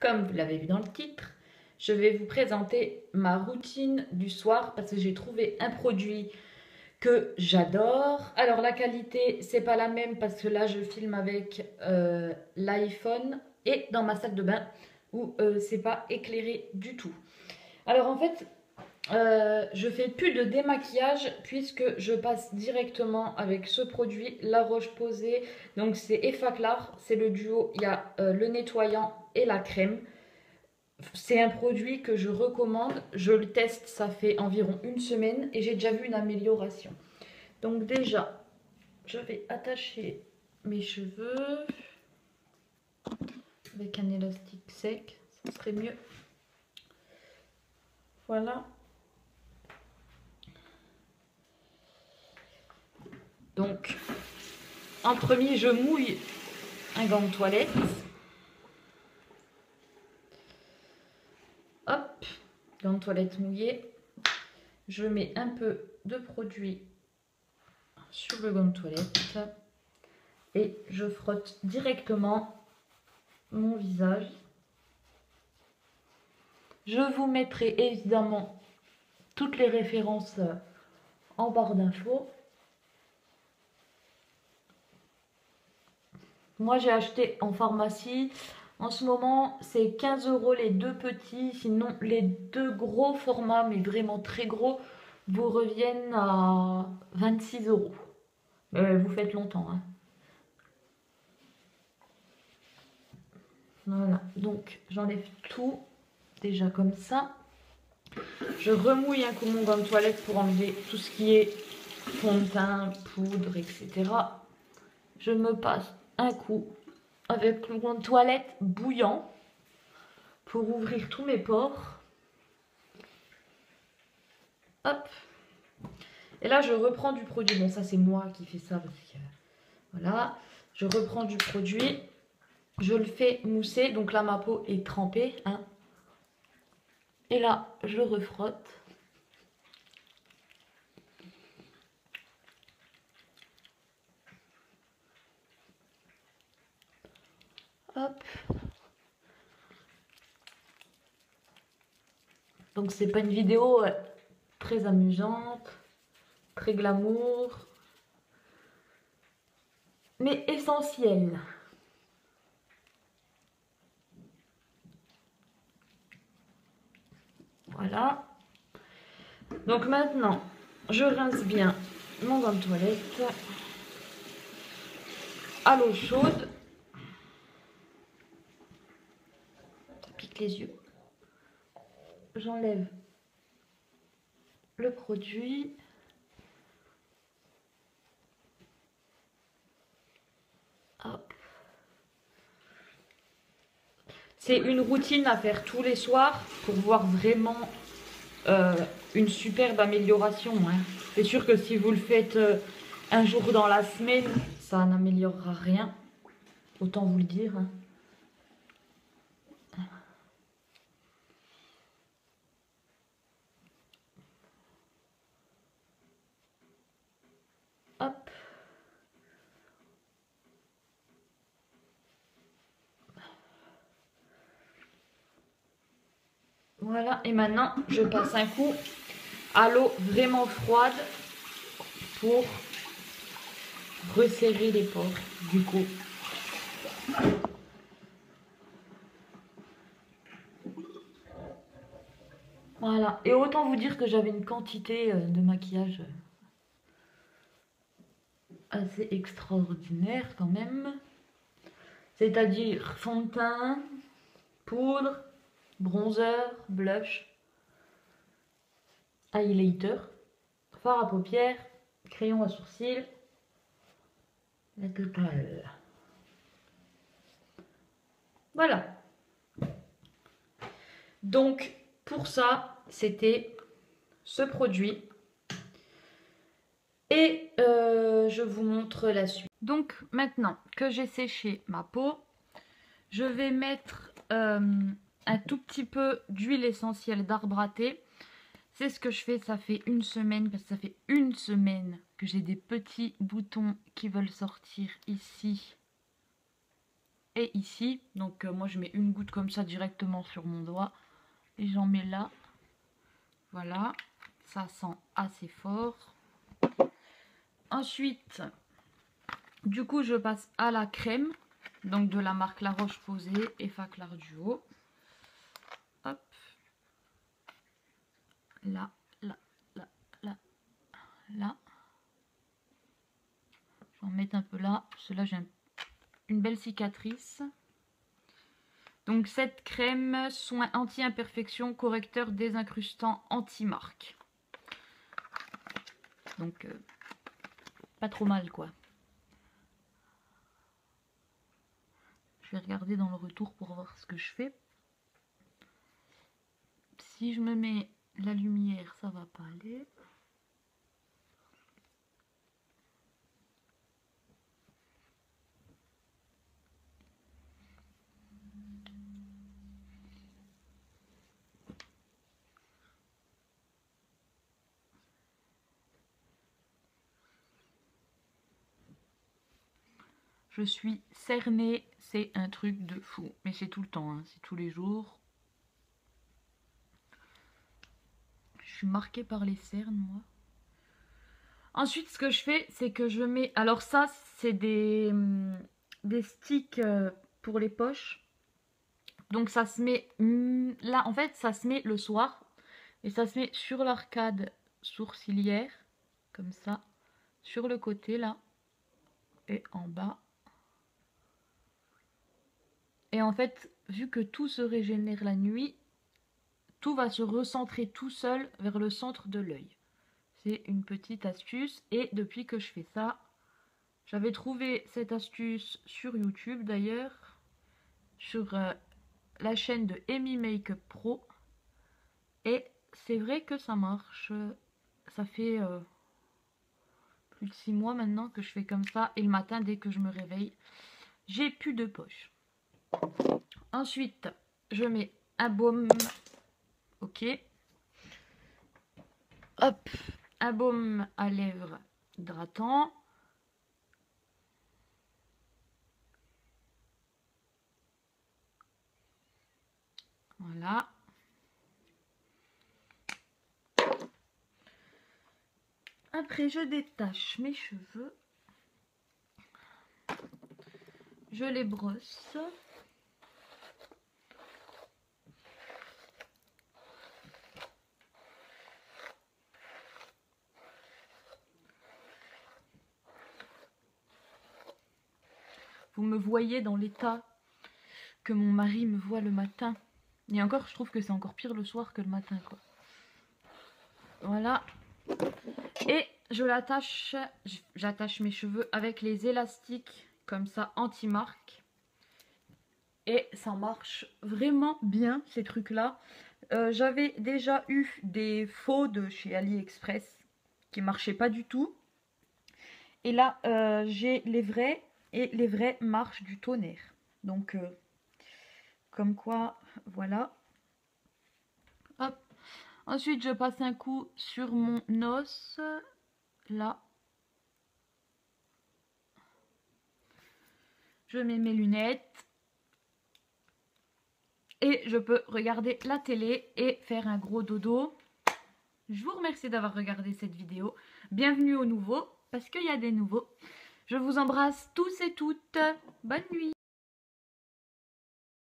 comme vous l'avez vu dans le titre, je vais vous présenter ma routine du soir parce que j'ai trouvé un produit que j'adore. Alors la qualité, c'est pas la même parce que là je filme avec euh, l'iPhone et dans ma salle de bain où euh, c'est pas éclairé du tout. Alors en fait, euh, je fais plus de démaquillage puisque je passe directement avec ce produit, la roche posée. Donc c'est Effaclar, c'est le duo, il y a le nettoyant et la crème. C'est un produit que je recommande. Je le teste, ça fait environ une semaine et j'ai déjà vu une amélioration. Donc déjà, je vais attacher mes cheveux avec un élastique sec. Ça serait mieux. Voilà. Donc, en premier, je mouille un gant de toilette. Hop, dans toilette mouillée. Je mets un peu de produit sur le gant de toilette. Et je frotte directement mon visage. Je vous mettrai évidemment toutes les références en barre d'infos. Moi, j'ai acheté en pharmacie en ce moment, c'est 15 euros les deux petits. Sinon, les deux gros formats, mais vraiment très gros, vous reviennent à 26 euros. vous faites longtemps. Hein. Voilà, donc j'enlève tout déjà comme ça. Je remouille un coup mon gant de toilette pour enlever tout ce qui est fond de teint, poudre, etc. Je me passe coup avec le de toilette bouillant pour ouvrir tous mes pores. Hop. Et là, je reprends du produit. Bon, ça, c'est moi qui fais ça. voilà. Je reprends du produit. Je le fais mousser. Donc là, ma peau est trempée. Hein. Et là, je refrotte. Hop. Donc c'est pas une vidéo euh, très amusante, très glamour, mais essentielle. Voilà. Donc maintenant, je rince bien mon gant de toilette à l'eau chaude. Les yeux. J'enlève le produit. C'est une routine à faire tous les soirs pour voir vraiment euh, une superbe amélioration. Hein. C'est sûr que si vous le faites euh, un jour dans la semaine, ça n'améliorera rien. Autant vous le dire. Hein. Voilà, et maintenant je passe un coup à l'eau vraiment froide pour resserrer les pores du coup. Voilà, et autant vous dire que j'avais une quantité euh, de maquillage assez extraordinaire quand même. C'est-à-dire fond de teint, poudre, bronzer, blush, highlighter, fard à paupières, crayon à sourcils, la. Voilà. Donc, pour ça, c'était ce produit. Et euh, je vous montre la suite. Donc, maintenant que j'ai séché ma peau, je vais mettre... Euh, un tout petit peu d'huile essentielle d'arbre à thé. C'est ce que je fais, ça fait une semaine, parce que ça fait une semaine que j'ai des petits boutons qui veulent sortir ici. et ici. Donc euh, moi je mets une goutte comme ça directement sur mon doigt. Et j'en mets là. Voilà. Ça sent assez fort. Ensuite, du coup je passe à la crème. Donc de la marque La Roche-Posay et Faclar Duo. Hop. Là, là, là, là, là. Je vais en mettre un peu là. Cela j'ai une belle cicatrice. Donc cette crème, soin anti-imperfection, correcteur désincrustant anti-marque. Donc euh, pas trop mal quoi. Je vais regarder dans le retour pour voir ce que je fais. Si je me mets la lumière, ça va pas aller. Je suis cernée, c'est un truc de fou. Mais c'est tout le temps, hein. c'est tous les jours. Je suis marquée par les cernes, moi. Ensuite, ce que je fais, c'est que je mets... Alors ça, c'est des, hum, des sticks euh, pour les poches. Donc ça se met... Hum, là, en fait, ça se met le soir. Et ça se met sur l'arcade sourcilière. Comme ça. Sur le côté, là. Et en bas. Et en fait, vu que tout se régénère la nuit, tout va se recentrer tout seul vers le centre de l'œil. C'est une petite astuce et depuis que je fais ça, j'avais trouvé cette astuce sur YouTube d'ailleurs, sur euh, la chaîne de Amy Makeup Pro et c'est vrai que ça marche. Ça fait euh, plus de 6 mois maintenant que je fais comme ça et le matin dès que je me réveille, j'ai plus de poche. Ensuite, je mets un baume. Ok. Hop. Un baume à lèvres hydratant. Voilà. Après, je détache mes cheveux. Je les brosse. Vous me voyez dans l'état que mon mari me voit le matin. Et encore, je trouve que c'est encore pire le soir que le matin, quoi. Voilà. Et je l'attache, j'attache mes cheveux avec les élastiques, comme ça, anti-marque. Et ça marche vraiment bien, ces trucs-là. Euh, j'avais déjà eu des faux de chez AliExpress qui marchaient pas du tout. Et là, euh, j'ai les vrais et les vraies marches du tonnerre. Donc, euh, comme quoi, voilà. Ensuite, je passe un coup sur mon os, là. Je mets mes lunettes. Et je peux regarder la télé et faire un gros dodo. Je vous remercie d'avoir regardé cette vidéo. Bienvenue aux nouveaux, parce qu'il y a des nouveaux. Je vous embrasse tous et toutes. Bonne nuit